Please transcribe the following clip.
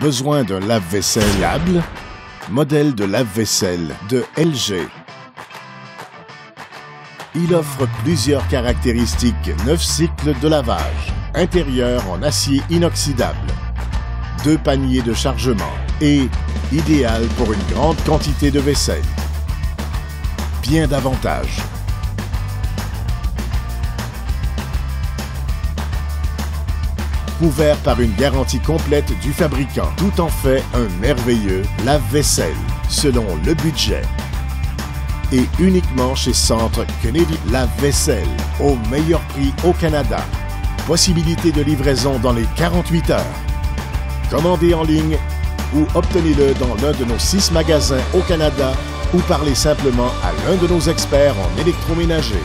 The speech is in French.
Besoin d'un lave-vaisselle? Modèle de lave-vaisselle de LG. Il offre plusieurs caractéristiques 9 cycles de lavage, intérieur en acier inoxydable, deux paniers de chargement et idéal pour une grande quantité de vaisselle. Bien davantage. Couvert par une garantie complète du fabricant, tout en fait un merveilleux lave-vaisselle selon le budget. Et uniquement chez Centre Kennedy Lave-Vaisselle, au meilleur prix au Canada. Possibilité de livraison dans les 48 heures. Commandez en ligne ou obtenez-le dans l'un de nos six magasins au Canada ou parlez simplement à l'un de nos experts en électroménager.